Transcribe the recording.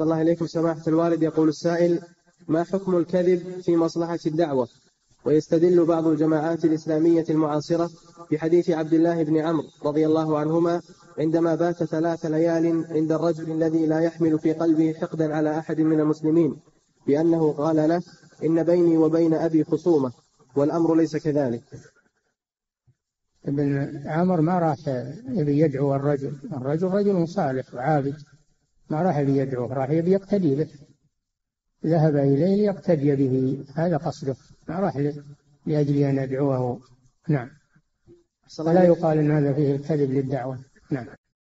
صلى الله إليكم سماحة الوالد. يقول السائل ما حكم الكذب في مصلحة الدعوة؟ ويستدل بعض الجماعات الإسلامية المعاصرة بحديث عبد الله بن عمرو رضي الله عنهما عندما بات ثلاث ليال عند الرجل الذي لا يحمل في قلبه حقدا على أحد من المسلمين بأنه قال له إن بيني وبين أبي خصومة والأمر ليس كذلك. ابن عمر ما راح يدعو الرجل. الرجل رجل صالح وعابد. ما راح يدعوه راح يبي يقتدي به. ذهب إليه ليقتدي به هذا قصده. ما راح لأجل أن يدعوه. نعم. ولا يقال أن هذا فيه الكذب للدعوة. نعم.